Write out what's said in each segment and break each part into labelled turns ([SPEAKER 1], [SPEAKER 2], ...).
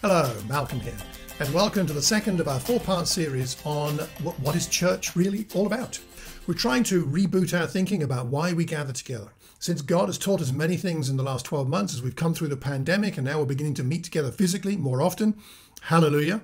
[SPEAKER 1] Hello, Malcolm here, and welcome to the second of our four part series on what, is church really all about. We're trying to reboot our thinking about why we gather together. Since God has taught us many things in the last 12 months as we've come through the pandemic and now we're beginning to meet together physically more often, hallelujah.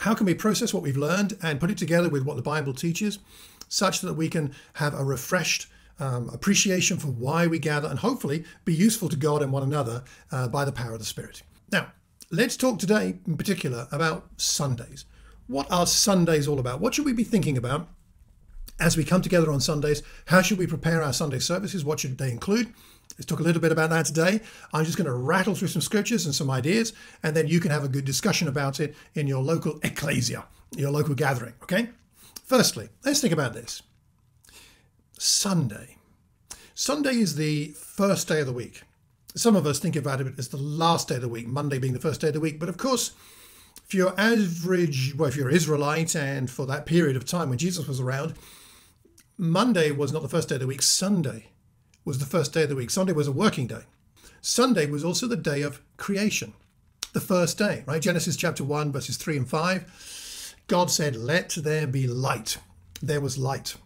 [SPEAKER 1] How can we process what we've learned and put it together with what the Bible teaches such that we can have a refreshed um, appreciation for why we gather and hopefully be useful to God and one another uh, by the power of the Spirit? Now, let's talk today in particular about Sundays. What are Sundays all about? What should we be thinking about as we come together on Sundays? How should we prepare our Sunday services? What should they include? Let's talk a little bit about that today. I'm just going to rattle through some scriptures and some ideas, and then you can have a good discussion about it in your local ecclesia, your local gathering. Okay? Firstly, let's think about this Sunday. Sunday is the first day of the week. Some of us think about it as the last day of the week, Monday being the first day of the week. But of course, if you're average, well, if you're Israelite, and for that period of time when Jesus was around, Monday was not the first day of the week, Sunday was the first day of the week. Sunday was a working day. Sunday was also the day of creation, the first day, right? Genesis chapter 1, verses 3 and 5. God said, Let there be light. There was light.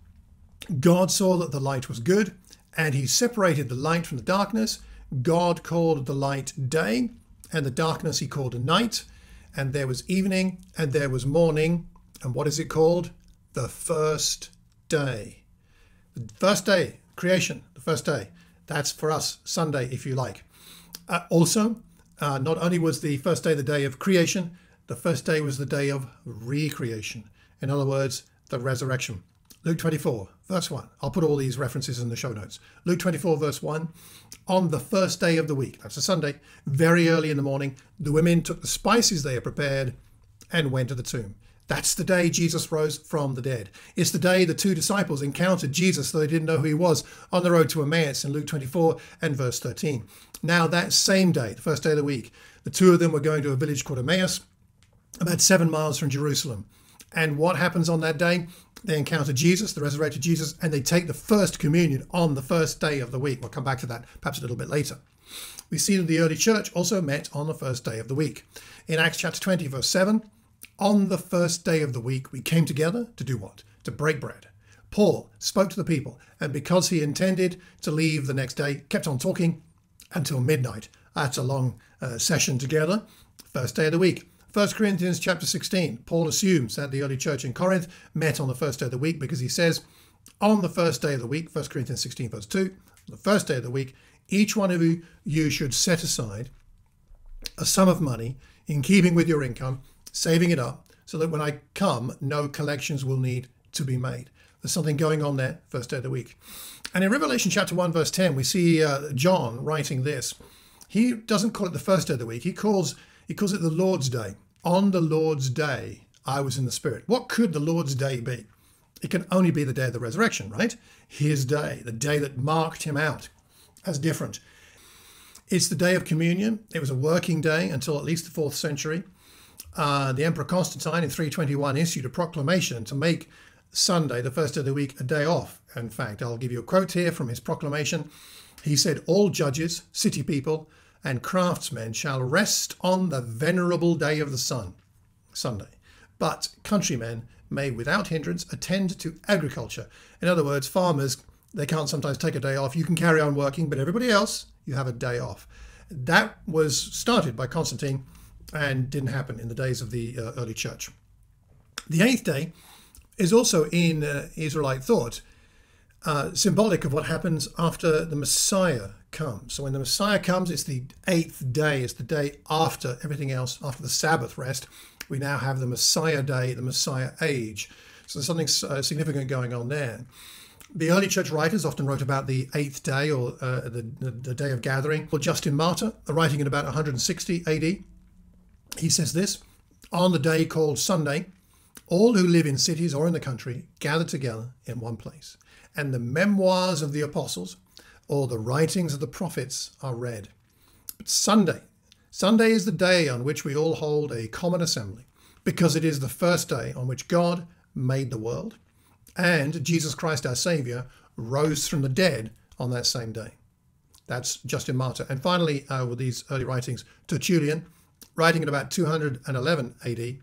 [SPEAKER 1] God saw that the light was good, and he separated the light from the darkness. God called the light day, and the darkness he called night. And there was evening, and there was morning. And what is it called? The first day. The first day, creation, the first day. That's for us, Sunday, if you like. Uh, also, uh, not only was the first day the day of creation, the first day was the day of recreation. In other words, the resurrection. Luke 24, verse 1. I'll put all these references in the show notes. Luke 24, verse 1. On the first day of the week, that's a Sunday, very early in the morning, the women took the spices they had prepared and went to the tomb. That's the day Jesus rose from the dead. It's the day the two disciples encountered Jesus, though they didn't know who he was, on the road to Emmaus in Luke 24 and verse 13. Now, that same day, the first day of the week, the two of them were going to a village called Emmaus, about seven miles from Jerusalem. And what happens on that day? They encounter Jesus, the resurrected Jesus, and they take the first communion on the first day of the week. We'll come back to that perhaps a little bit later. We see that the early church also met on the first day of the week. In Acts chapter 20, verse 7, on the first day of the week, we came together to do what? To break bread. Paul spoke to the people, and because he intended to leave the next day, kept on talking until midnight. That's a long uh, session together. First day of the week. 1 Corinthians chapter 16, Paul assumes that the early church in Corinth met on the first day of the week because he says, on the first day of the week, 1 Corinthians 16, verse 2, the first day of the week, each one of you, you should set aside a sum of money in keeping with your income, saving it up, so that when I come, no collections will need to be made. There's something going on there, first day of the week. And in Revelation chapter 1, verse 10, we see uh, John writing this. He doesn't call it the first day of the week, he calls he calls it the Lord's Day. On the Lord's Day, I was in the Spirit. What could the Lord's Day be? It can only be the day of the resurrection, right? His day, the day that marked him out as different. It's the day of communion. It was a working day until at least the fourth century. Uh, the Emperor Constantine in 321 issued a proclamation to make Sunday, the first day of the week, a day off. In fact, I'll give you a quote here from his proclamation. He said, All judges, city people, and craftsmen shall rest on the venerable day of the sun, Sunday. But countrymen may without hindrance attend to agriculture. In other words, farmers, they can't sometimes take a day off. You can carry on working, but everybody else, you have a day off. That was started by Constantine and didn't happen in the days of the uh, early church. The eighth day is also in uh, Israelite thought uh, symbolic of what happens after the Messiah comes. So when the Messiah comes, it's the eighth day, it's the day after everything else, after the Sabbath rest. We now have the Messiah day, the Messiah age. So there's something uh, significant going on there. The early church writers often wrote about the eighth day or uh, the, the, the, day of gathering. Well, Justin Martyr, writing in about 160 AD, he says this On the day called Sunday, all who live in cities or in the country gather together in one place, and the memoirs of the apostles or the writings of the prophets are read. But Sunday, Sunday is the day on which we all hold a common assembly because it is the first day on which God made the world and Jesus Christ our Saviour rose from the dead on that same day. That's Justin Martyr. And finally, uh, with these early writings, Tertullian, writing at about 211 AD,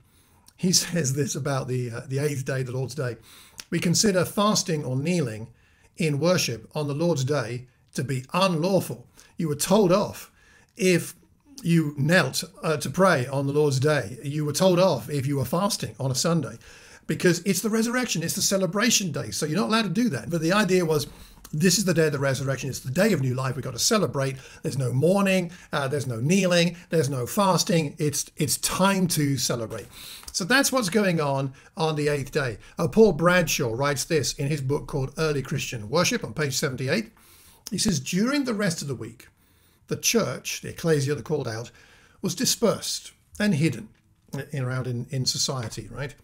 [SPEAKER 1] he says this about the, uh, the eighth day, the Lord's Day. We consider fasting or kneeling in worship on the Lord's Day to be unlawful. You were told off if you knelt uh, to pray on the Lord's Day. You were told off if you were fasting on a Sunday because it's the resurrection, it's the celebration day. So you're not allowed to do that. But the idea was this is the day of the resurrection. It's the day of new life. We've got to celebrate. There's no mourning. Uh, there's no kneeling. There's no fasting. It's it's time to celebrate. So that's what's going on on the eighth day. Uh, Paul Bradshaw writes this in his book called Early Christian Worship on page 78. He says, during the rest of the week, the church, the ecclesia, the called out, was dispersed and hidden uh, in, around in, in society, right?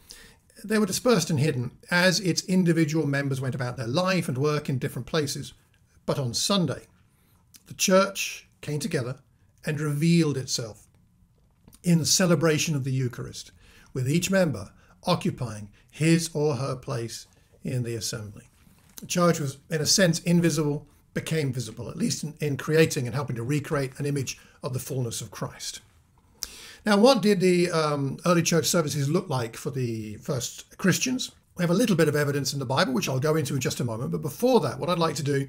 [SPEAKER 1] They were dispersed and hidden as its individual members went about their life and work in different places. But on Sunday, the church came together and revealed itself in the celebration of the Eucharist, with each member occupying his or her place in the assembly. The church was, in a sense, invisible, became visible, at least in, in creating and helping to recreate an image of the fullness of Christ. Now, what did the um, early church services look like for the first Christians? We have a little bit of evidence in the Bible, which I'll go into in just a moment. But before that, what I'd like to do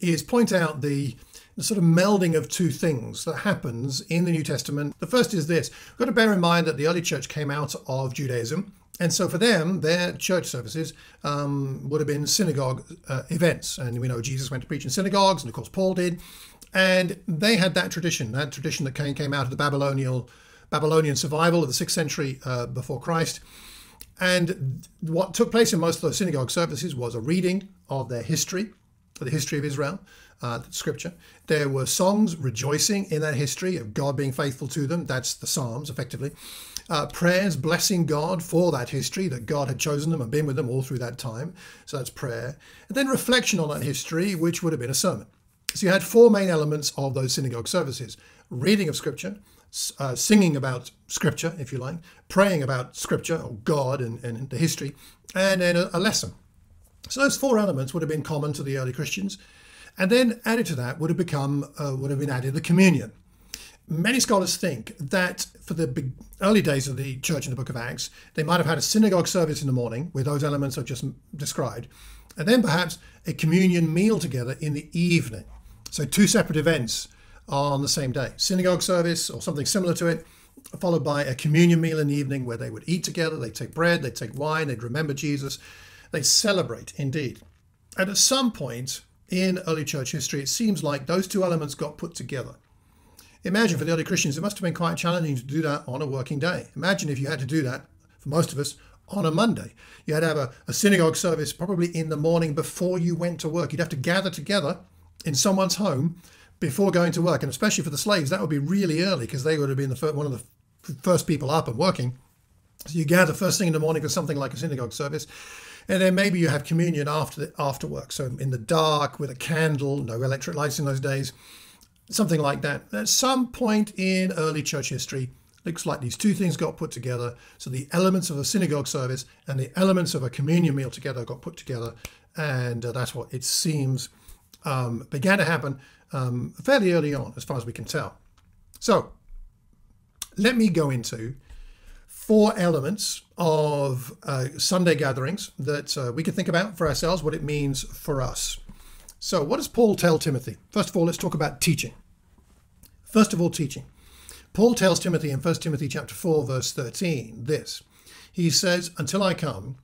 [SPEAKER 1] is point out the, the sort of melding of two things that happens in the New Testament. The first is this we've got to bear in mind that the early church came out of Judaism. And so for them, their church services um, would have been synagogue uh, events. And we know Jesus went to preach in synagogues, and of course Paul did. And they had that tradition, that tradition that came, came out of the Babylonian Babylonian survival of the sixth century uh, before Christ. And what took place in most of those synagogue services was a reading of their history, the history of Israel, uh, scripture. There were songs rejoicing in that history of God being faithful to them. That's the Psalms, effectively. Uh, prayers blessing God for that history, that God had chosen them and been with them all through that time. So that's prayer. And then reflection on that history, which would have been a sermon. So you had four main elements of those synagogue services reading of scripture, uh, singing about scripture, if you like, praying about scripture or God and, and the history, and then a, a lesson. So those four elements would have been common to the early Christians, and then added to that would have become uh, would have been added the communion. Many scholars think that for the early days of the church in the book of Acts, they might have had a synagogue service in the morning with those elements I've just described, and then perhaps a communion meal together in the evening. So two separate events on the same day. Synagogue service or something similar to it, followed by a communion meal in the evening where they would eat together, they'd take bread, they'd take wine, they'd remember Jesus, they'd celebrate indeed. And at some point in early church history, it seems like those two elements got put together. Imagine for the early Christians, it must have been quite challenging to do that on a working day. Imagine if you had to do that, for most of us, on a Monday. You had to have a, a synagogue service probably in the morning before you went to work. You'd have to gather together in someone's home before going to work. And especially for the slaves, that would be really early because they would have been the one of the first people up and working. So you gather first thing in the morning for something like a synagogue service. And then maybe you have communion after the, after work. So in the dark with a candle, no electric lights in those days, something like that. At some point in early church history, looks like these two things got put together. So the elements of a synagogue service and the elements of a communion meal together got put together. And uh, that's what it seems um, began to happen um, fairly early on, as far as we can tell. So, let me go into four elements of uh, Sunday gatherings that uh, we can think about for ourselves, what it means for us. So, what does Paul tell Timothy? First of all, let's talk about teaching. First of all, teaching. Paul tells Timothy in 1 Timothy chapter 4 verse 13 this. He says, "Until I come,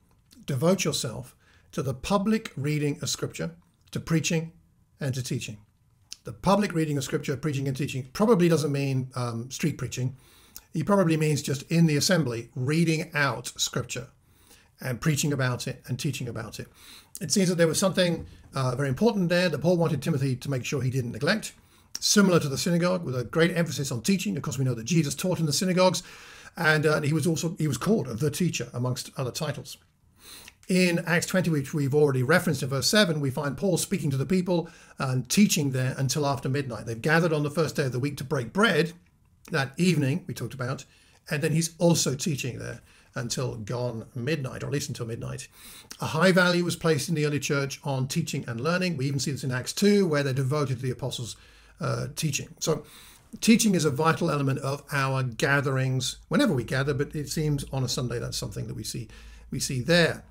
[SPEAKER 1] devote yourself to the public reading of scripture, to preaching and to teaching." the public reading of scripture, preaching and teaching, probably doesn't mean um, street preaching. He probably means just in the assembly, reading out scripture and preaching about it and teaching about it. It seems that there was something uh, very important there that Paul wanted Timothy to make sure he didn't neglect, similar to the synagogue, with a great emphasis on teaching. Of course, we know that Jesus taught in the synagogues, and uh, he was also he was called the teacher amongst other titles. In Acts 20, which we've already referenced in verse 7, we find Paul speaking to the people and teaching there until after midnight. They've gathered on the first day of the week to break bread that evening, we talked about, and then he's also teaching there until gone midnight, or at least until midnight. A high value was placed in the early church on teaching and learning. We even see this in Acts 2, where they're devoted to the apostles' uh, teaching. So Teaching is a vital element of our gatherings whenever we gather, but it seems on a Sunday that's something that we see we see there.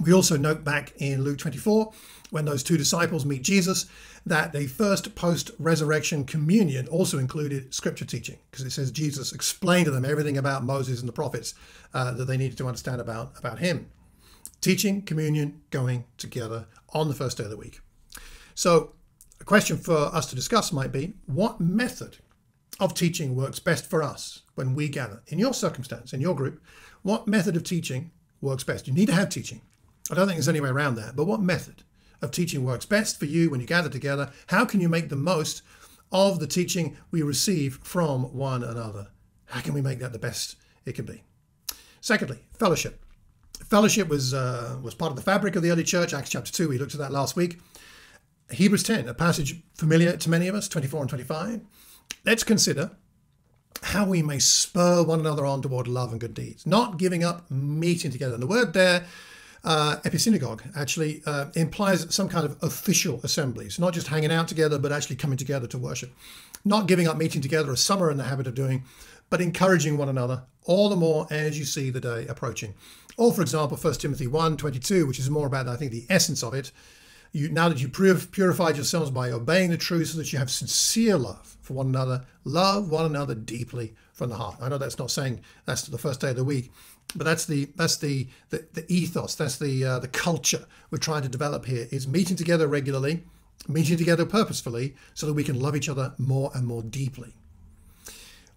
[SPEAKER 1] We also note back in Luke 24 when those two disciples meet Jesus that the first post resurrection communion also included scripture teaching because it says Jesus explained to them everything about Moses and the prophets uh, that they needed to understand about, about him. Teaching, communion, going together on the first day of the week. So, a question for us to discuss might be what method of teaching works best for us when we gather? In your circumstance, in your group, what method of teaching works best? You need to have teaching. I don't think there's any way around that. But what method of teaching works best for you when you gather together? How can you make the most of the teaching we receive from one another? How can we make that the best it can be? Secondly, fellowship. Fellowship was uh, was part of the fabric of the early church. Acts chapter two, we looked at that last week. Hebrews 10, a passage familiar to many of us, 24 and 25. Let's consider how we may spur one another on toward love and good deeds, not giving up meeting together. And the word there uh, episynagogue actually uh, implies some kind of official assemblies, not just hanging out together, but actually coming together to worship. Not giving up meeting together as some are in the habit of doing, but encouraging one another all the more as you see the day approaching. Or, for example, 1 Timothy 1 22, which is more about, I think, the essence of it. You, now that you have purified yourselves by obeying the truth, so that you have sincere love for one another, love one another deeply from the heart. I know that's not saying that's the first day of the week, but that's the that's the the, the ethos that's the uh, the culture we're trying to develop here is meeting together regularly meeting together purposefully so that we can love each other more and more deeply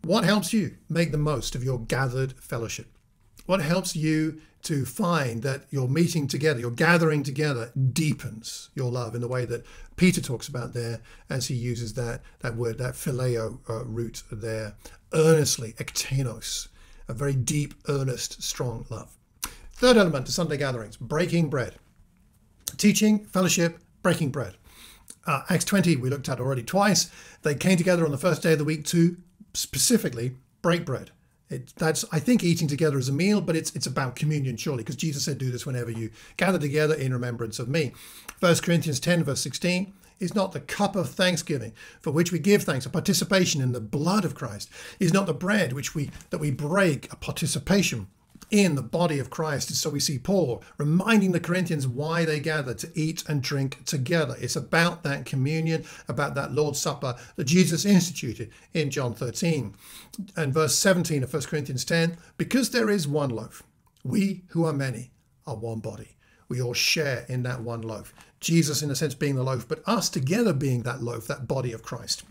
[SPEAKER 1] what helps you make the most of your gathered fellowship what helps you to find that your meeting together your gathering together deepens your love in the way that peter talks about there as he uses that that word that phileo uh, root there earnestly ektenos a very deep, earnest, strong love. Third element to Sunday gatherings breaking bread. Teaching, fellowship, breaking bread. Uh, Acts 20, we looked at already twice. They came together on the first day of the week to specifically break bread. It, that's I think eating together as a meal, but it's it's about communion surely because Jesus said, "Do this whenever you gather together in remembrance of me." First Corinthians 10 verse 16 is not the cup of thanksgiving for which we give thanks, a participation in the blood of Christ. Is not the bread which we that we break, a participation in the body of Christ. So we see Paul reminding the Corinthians why they gather to eat and drink together. It's about that communion, about that Lord's Supper that Jesus instituted in John 13. And verse 17 of 1 Corinthians 10 because there is one loaf, we who are many are one body. We all share in that one loaf. Jesus, in a sense, being the loaf, but us together being that loaf, that body of Christ.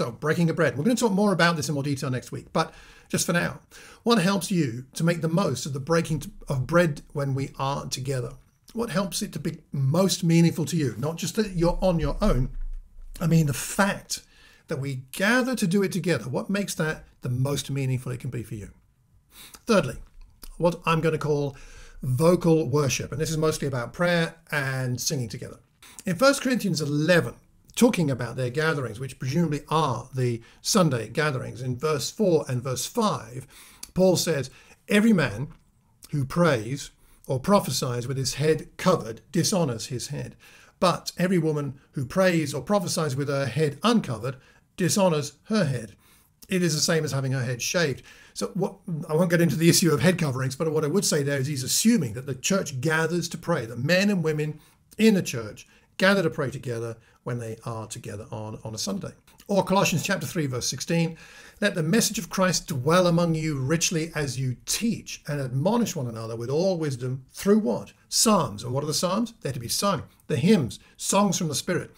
[SPEAKER 1] So, breaking of bread. We're going to talk more about this in more detail next week, but just for now, what helps you to make the most of the breaking of bread when we are together? What helps it to be most meaningful to you? Not just that you're on your own, I mean, the fact that we gather to do it together. What makes that the most meaningful it can be for you? Thirdly, what I'm going to call vocal worship. And this is mostly about prayer and singing together. In 1 Corinthians 11, talking about their gatherings, which presumably are the Sunday gatherings, in verse 4 and verse 5, Paul says, Every man who prays or prophesies with his head covered dishonors his head. But every woman who prays or prophesies with her head uncovered dishonors her head. It is the same as having her head shaved. So what I won't get into the issue of head coverings, but what I would say there is he's assuming that the church gathers to pray, that men and women in the church gather to pray together when they are together on, on a Sunday. Or Colossians chapter 3, verse 16, let the message of Christ dwell among you richly as you teach and admonish one another with all wisdom through what? Psalms. And what are the Psalms? They're to be sung. The hymns, songs from the Spirit,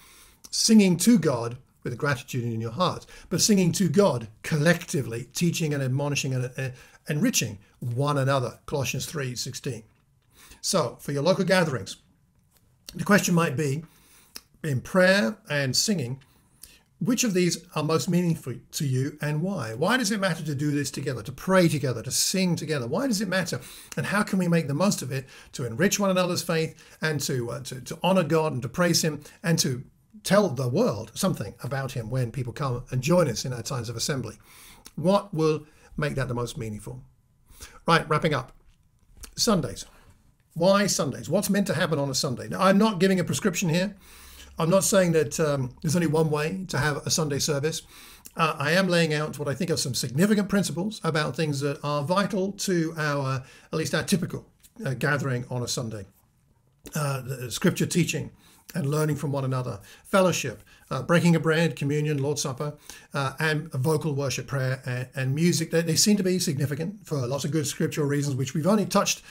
[SPEAKER 1] singing to God with gratitude in your heart, but singing to God collectively, teaching and admonishing and uh, enriching one another. Colossians 3 16. So, for your local gatherings, the question might be in prayer and singing, which of these are most meaningful to you and why? Why does it matter to do this together, to pray together, to sing together? Why does it matter? And how can we make the most of it to enrich one another's faith and to, uh, to, to honor God and to praise Him and to tell the world something about him when people come and join us in our times of assembly. What will make that the most meaningful? Right, wrapping up. Sundays. Why Sundays? What's meant to happen on a Sunday? Now, I'm not giving a prescription here. I'm not saying that um, there's only one way to have a Sunday service. Uh, I am laying out what I think are some significant principles about things that are vital to our, at least our typical uh, gathering on a Sunday. Uh, scripture teaching and learning from one another, fellowship, uh, breaking of bread, communion, Lord's Supper, uh, and vocal worship, prayer, and, and music. They, they, seem to be significant for lots of good scriptural reasons, which we've only touched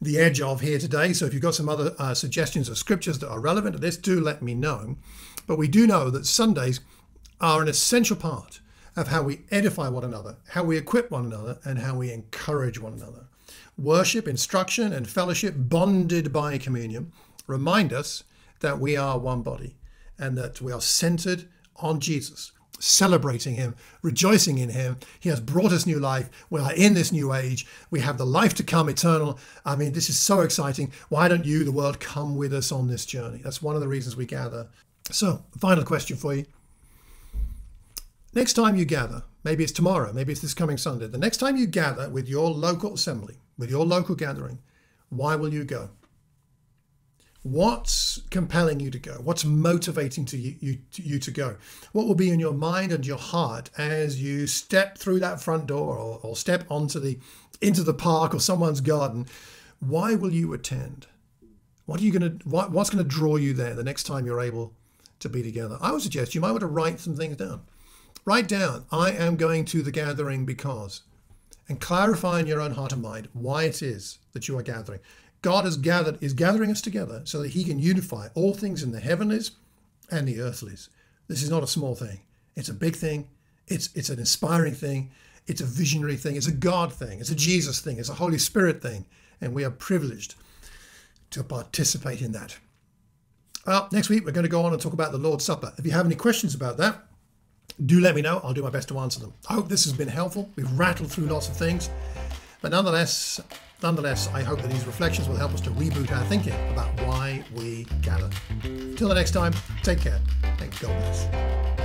[SPEAKER 1] the edge of here today. So if you've got some other uh, suggestions of scriptures that are relevant to this, do let me know. But we do know that Sundays are an essential part of how we edify one another, how we equip one another, and how we encourage one another. Worship, instruction, and fellowship, bonded by communion, remind us that we are one body and that we are centered on Jesus celebrating him, rejoicing in him. He has brought us new life. We are in this new age. We have the life to come eternal. I mean, this is so exciting. Why don't you, the world, come with us on this journey? That's one of the reasons we gather. So, final question for you. Next time you gather, maybe it's tomorrow, maybe it's this coming Sunday, the next time you gather with your local assembly, with your local gathering, why will you go? What's compelling you to go? What's motivating to you, you, to you to go? What will be in your mind and your heart as you step through that front door or, or step onto the into the park or someone's garden? Why will you attend? What are you going to? What, what's going to draw you there the next time you're able to be together? I would suggest you might want to write some things down. Write down, I am going to the gathering because, and clarify in your own heart and mind why it is that you are gathering. God has gathered is gathering us together so that he can unify all things in the heavenlies and the earthlies. This is not a small thing. It's a big thing. It's it's an inspiring thing. It's a visionary thing. It's a God thing. It's a Jesus thing. It's a Holy Spirit thing. And we are privileged to participate in that. Well, next week we're going to go on and talk about the Lord's Supper. If you have any questions about that, do let me know. I'll do my best to answer them. I hope this has been helpful. We've rattled through lots of things. But nonetheless, Nonetheless, I hope that these reflections will help us to reboot our thinking about why we gather. Till the next time, take care and God bless.